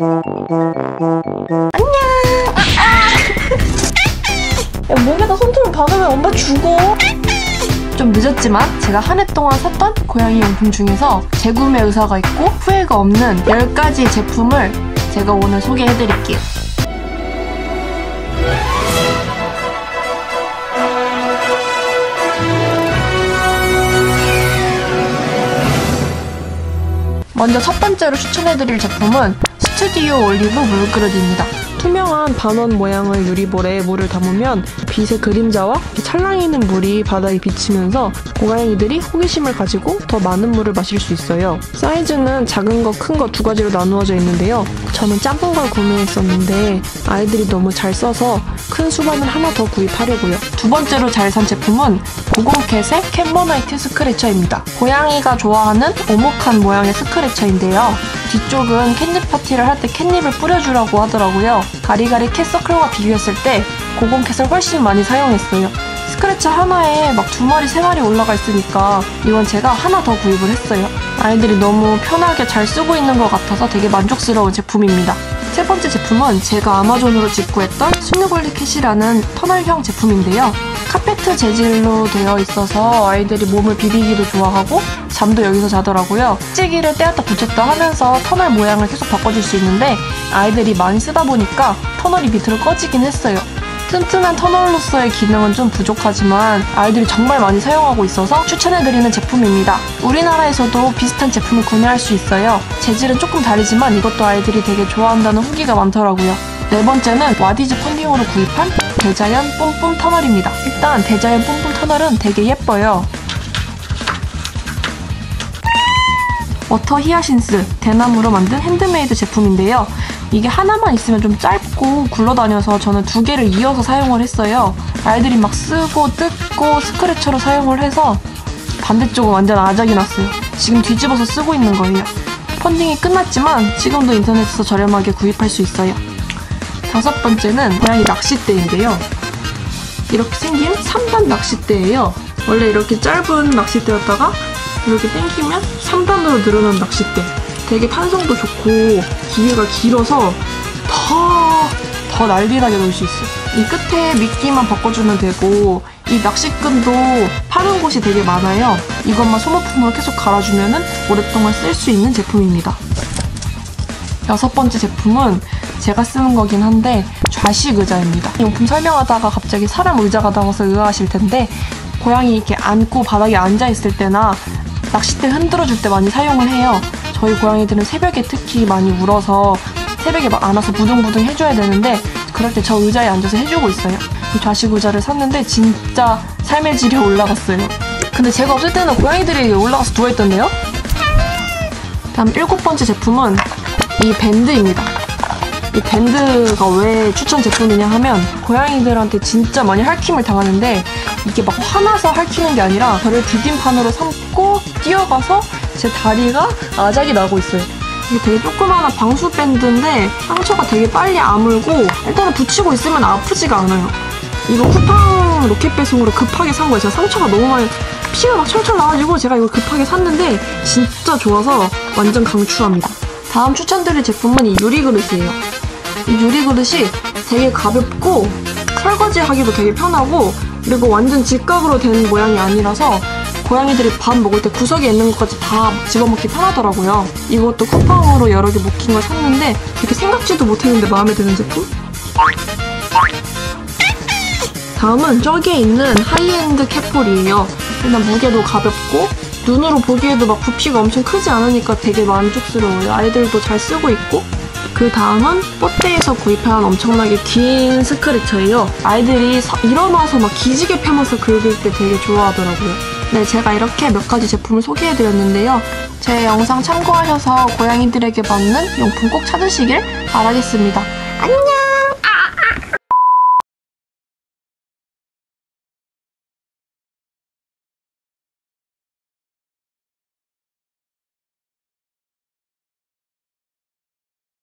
야, 목에다 손톱을 박으면 엄마 죽어. 좀 늦었지만 제가 한 해 동안 샀던 고양이 용품 중에서 재구매 의사가 있고 후회가 없는 10가지 제품을 제가 오늘 소개해드릴게요. 먼저 첫 번째로 추천해드릴 제품은 스튜디오 올리브 물그릇입니다. 투명한 반원 모양의 유리볼에 물을 담으면 빛의 그림자와 찰랑이는 물이 바닥에 비치면서 고양이들이 호기심을 가지고 더 많은 물을 마실 수 있어요. 사이즈는 작은 거, 큰 거 두 가지로 나누어져 있는데요. 저는 작은 걸 구매했었는데 아이들이 너무 잘 써서 큰 수반을 하나 더 구입하려고요. 두 번째로 잘 산 제품은 고공캣의 캔버나이트 scratcher입니다. 고양이가 좋아하는 오목한 모양의 scratcher인데요. 뒤쪽은 캣닙 파티를 할 때 catnip을 뿌려주라고 하더라고요. 가리가리 캣서클과 비교했을 때 고공캣을 훨씬 많이 사용했어요. scratcher 하나에 막 두 마리, 세 마리 올라가 있으니까 이건 제가 하나 더 구입을 했어요. 아이들이 너무 편하게 잘 쓰고 있는 것 같아서 되게 만족스러운 제품입니다. 세 번째 제품은 제가 아마존으로 직구했던 SnugglyCat이라는 터널형 제품인데요. 카페트 재질로 되어 있어서 아이들이 몸을 비비기도 좋아하고 잠도 여기서 자더라고요. 찌기를 떼었다 붙였다 하면서 터널 모양을 계속 바꿔줄 수 있는데 아이들이 많이 쓰다 보니까 터널이 밑으로 꺼지긴 했어요. 튼튼한 터널로서의 기능은 좀 부족하지만 아이들이 정말 많이 사용하고 있어서 추천해드리는 제품입니다. 우리나라에서도 비슷한 제품을 구매할 수 있어요. 재질은 조금 다르지만 이것도 아이들이 되게 좋아한다는 후기가 많더라고요. 네 번째는 와디즈 펀딩으로 구입한 대자연 뿜뿜 터널입니다. 일단 대자연 뿜뿜 터널은 되게 예뻐요. water hyacinth 대나무로 만든 핸드메이드 제품인데요. 이게 하나만 있으면 좀 짧고 굴러다녀서 저는 두 개를 이어서 사용을 했어요. 아이들이 막 쓰고 뜯고 scratcher로 사용을 해서 반대쪽은 완전 아작이 났어요. 지금 뒤집어서 쓰고 있는 거예요. 펀딩이 끝났지만 지금도 인터넷에서 저렴하게 구입할 수 있어요. 다섯 번째는 고양이 낚싯대인데요. 이렇게 생긴 3단 낚싯대예요. 원래 이렇게 짧은 낚싯대였다가 이렇게 당기면 3단으로 늘어난 낚싯대. 되게 탄성도 좋고 기계가 길어서 더, 더 난리나게 놀 수 있어요. 이 끝에 미끼만 바꿔주면 되고 이 낚시끈도 파는 곳이 되게 많아요. 이것만 소모품으로 계속 갈아주면 오랫동안 쓸 수 있는 제품입니다. 여섯 번째 제품은 제가 쓰는 거긴 한데 좌식 의자입니다. 용품 설명하다가 갑자기 사람 의자가 나와서 의아하실 텐데 고양이 이렇게 안고 바닥에 앉아 있을 때나 낚싯대 흔들어 줄 때 많이 사용을 해요. 저희 고양이들은 새벽에 특히 많이 울어서 새벽에 막 안아서 부둥부둥 해줘야 되는데 그럴 때 저 의자에 앉아서 해주고 있어요. 이 좌식 의자를 샀는데 진짜 삶의 질이 올라갔어요. 근데 제가 없을 때는 고양이들이 올라가서 누워있던데요? 다음 일곱 번째 제품은 이 밴드입니다. 이 밴드가 왜 추천 제품이냐 하면 고양이들한테 진짜 많이 핥힘을 당하는데 이게 막 화나서 핥히는 게 아니라 저를 디딤판으로 삼고 뛰어가서 제 다리가 아작이 나고 있어요. 이게 되게 조그마한 방수 밴드인데 상처가 되게 빨리 아물고 일단은 붙이고 있으면 아프지가 않아요. 이거 쿠팡 로켓 배송으로 급하게 산 거예요. 제가 상처가 너무 많이 피가 막 철철 나가지고 제가 이걸 급하게 샀는데 진짜 좋아서 완전 강추합니다. 다음 추천드릴 제품은 이 유리 그릇이에요. 이 유리 그릇이 되게 가볍고 설거지 하기도 되게 편하고 그리고 완전 직각으로 된 모양이 아니라서 고양이들이 밥 먹을 때 구석에 있는 것까지 다 집어먹기 편하더라고요. 이것도 쿠팡으로 여러 개 묶인 걸 샀는데 되게 생각지도 못했는데 마음에 드는 제품? 다음은 저기에 있는 high-end cat pole이에요. 일단 무게도 가볍고 눈으로 보기에도 막 부피가 엄청 크지 않으니까 되게 만족스러워요. 아이들도 잘 쓰고 있고 그 다음은 뽀떼에서 구입한 엄청나게 긴 스크래처예요. 아이들이 서, 일어나서 막 기지개 펴면서 긁을 때 되게 좋아하더라고요. 네, 제가 이렇게 몇 가지 제품을 소개해드렸는데요. 제 영상 참고하셔서 고양이들에게 맞는 용품 꼭 찾으시길 바라겠습니다. 안녕!